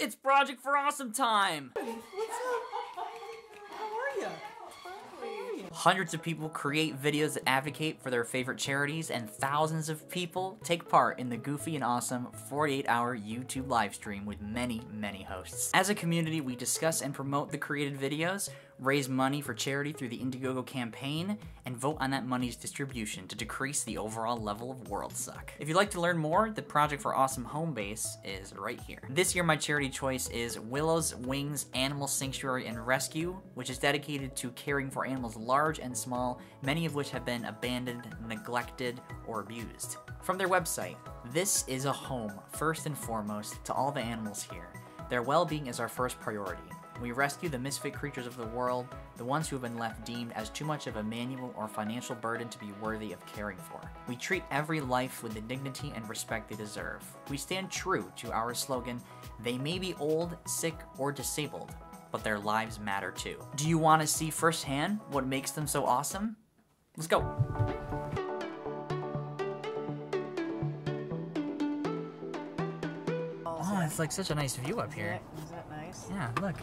It's Project for Awesome time! What's up? How are you? Hundreds of people create videos that advocate for their favorite charities, and thousands of people take part in the goofy and awesome 48 hour YouTube live stream with many, many hosts. As a community, we discuss and promote the created videos, raise money for charity through the Indiegogo campaign, and vote on that money's distribution to decrease the overall level of world suck. If you'd like to learn more, the Project for Awesome home base is right here. This year, my charity choice is Willow's Wings Animal Sanctuary and Rescue, which is dedicated to caring for animals large and small, many of which have been abandoned, neglected, or abused. From their website, this is a home, first and foremost, to all the animals here. Their well being is our first priority. We rescue the misfit creatures of the world, the ones who have been left deemed as too much of a manual or financial burden to be worthy of caring for. We treat every life with the dignity and respect they deserve. We stand true to our slogan they may be old, sick, or disabled, but their lives matter too. Do you want to see firsthand what makes them so awesome? Let's go. Oh, it's like such a nice view up here. Is that nice? Yeah, look.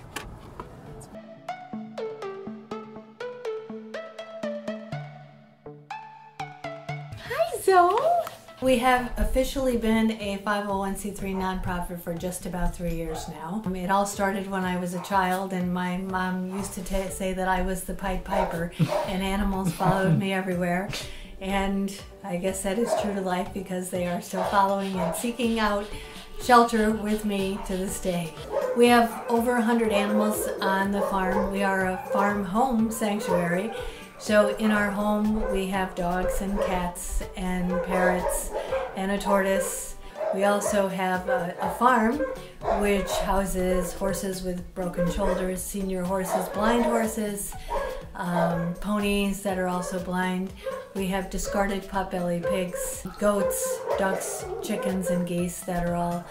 Zoe. We have officially been a 501c3 nonprofit for just about three years now. I mean, it all started when I was a child, and my mom used to say that I was the Pied Piper, and animals followed me everywhere. And I guess that is true to life because they are still following and seeking out shelter with me to this day. We have over 100 animals on the farm. We are a farm home sanctuary. So in our home, we have dogs and cats and parrots and a tortoise. We also have a, a farm which houses horses with broken shoulders, senior horses, blind horses, um, ponies that are also blind. We have discarded potbelly pigs, goats, ducks, chickens, and geese that are all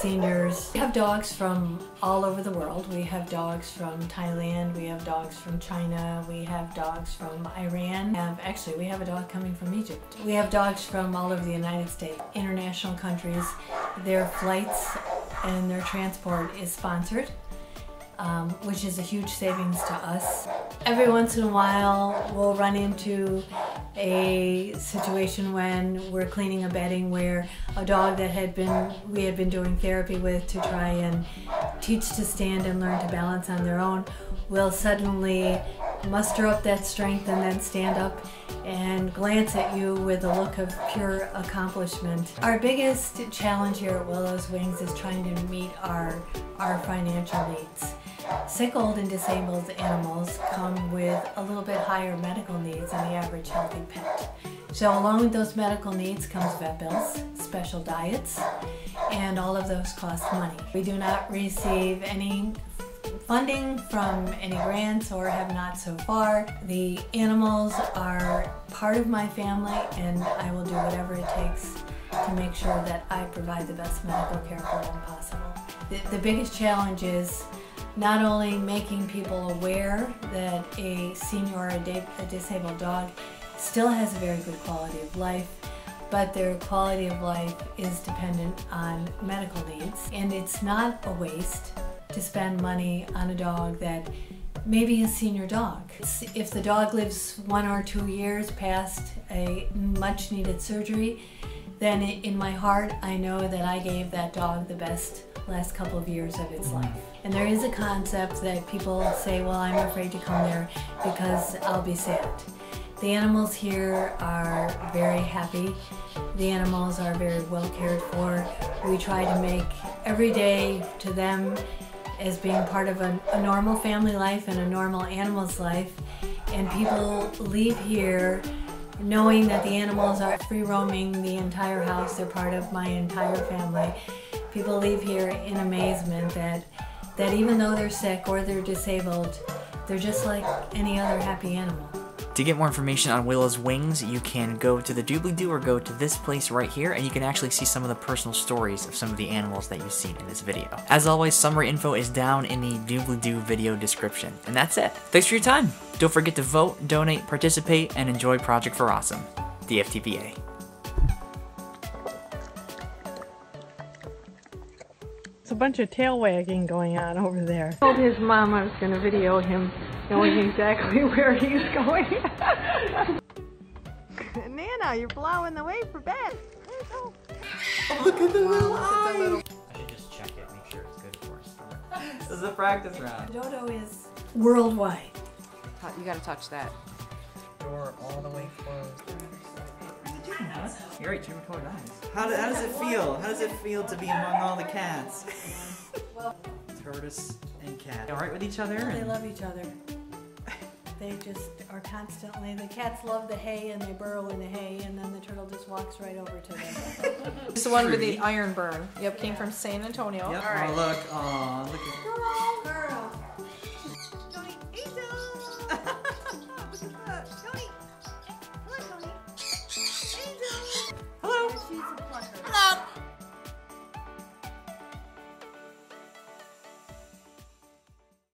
seniors. We have dogs from all over the world. We have dogs from Thailand, we have dogs from China, we have dogs from Iran. We have, actually, we have a dog coming from Egypt. We have dogs from all over the United States, international countries. Their flights and their transport is sponsored um, which is a huge savings to us. Every once in a while, we'll run into a situation when we're cleaning a bedding where a dog that had been we had been doing therapy with to try and teach to stand and learn to balance on their own will suddenly muster up that strength and then stand up and glance at you with a look of pure accomplishment. Our biggest challenge here at Willow's Wings is trying to meet our our financial needs. Sick, old, and disabled animals come with a little bit higher medical needs than the average healthy pet. So along with those medical needs comes vet bills, special diets, and all of those cost money. We do not receive any funding from any grants or have not so far. The animals are part of my family and I will do whatever it takes to make sure that I provide the best medical care for them possible. The, the biggest challenge is not only making people aware that a senior or a, a disabled dog still has a very good quality of life, but their quality of life is dependent on medical needs. And it's not a waste to spend money on a dog that maybe a senior dog. If the dog lives one or two years past a much needed surgery, then in my heart I know that I gave that dog the best last couple of years of its life. And there is a concept that people say, well, I'm afraid to come there because I'll be sad. The animals here are very happy. The animals are very well cared for. We try to make every day to them as being part of a, a normal family life and a normal animal's life. And people leave here knowing that the animals are free roaming the entire house. They're part of my entire family. People leave here in amazement that that even though they're sick or they're disabled, they're just like any other happy animal. To get more information on Willow's Wings, you can go to the doobly doo or go to this place right here, and you can actually see some of the personal stories of some of the animals that you've seen in this video. As always, summary info is down in the doobly doo video description. And that's it. Thanks for your time. Don't forget to vote, donate, participate, and enjoy Project for Awesome, DFTBA. It's a bunch of tail wagging going on over there. I told his mom I was going to video him knowing exactly where he's going. Nana, you're blowing the way for bed. Look at the little eyes. I should just check it, make sure it's good for us. this is a practice round. Dodo is worldwide. You gotta touch that. Door all the way closed. You're right, Jimmy Colored eyes. How, do, how does it feel? How does it feel to be among all the cats? Tortoise and cat. All right with each other? They love each other. They just are constantly, the cats love the hay and they burrow in the hay and then the turtle just walks right over to them. It's the one with the iron burn. Yep, came from San Antonio. Yep. All right. Oh look. Oh look at. Girl.